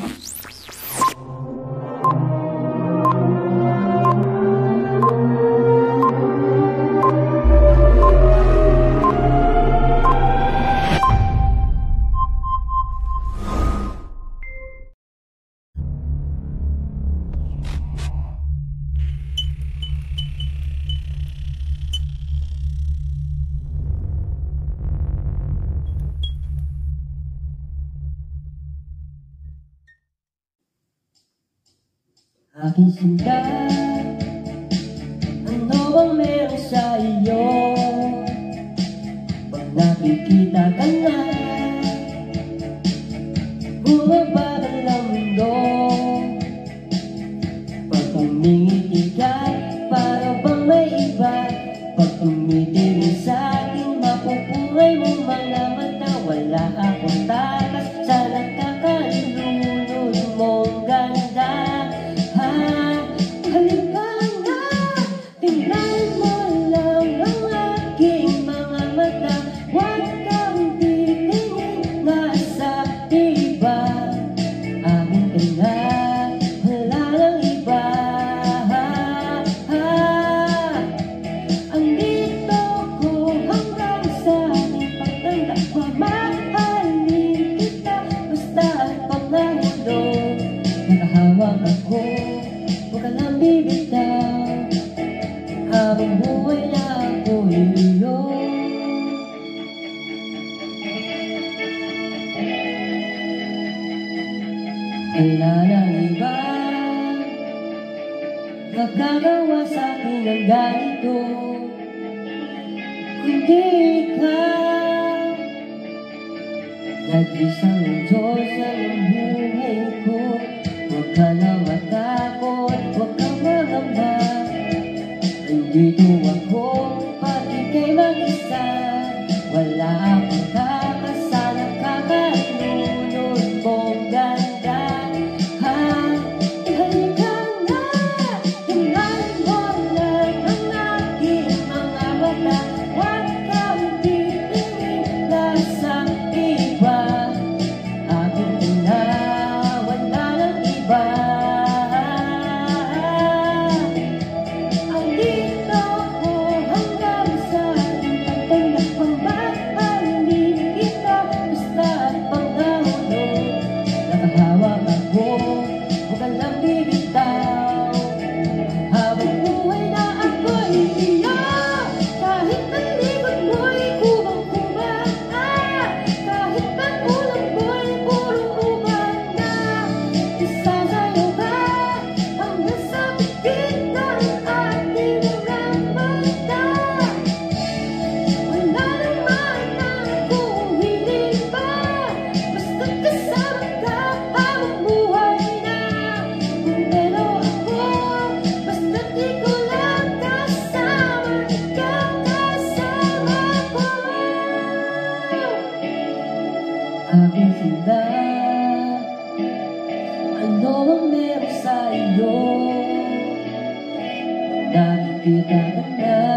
Oops. aking sinta Ano bang meron sa iyo? Pag nakikita ka na Bumaba ka ng mundo Naalala ba? Magkagawa sa akin ng ganito Kundi ikaw Nag-isang Diyos sa mundo ano ang meron sa iyo. Nakikita ka na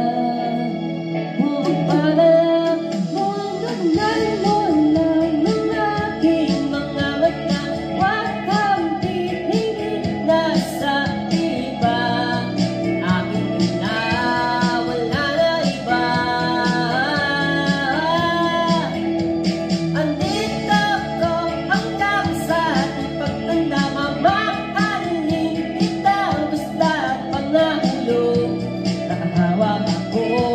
tawag ako.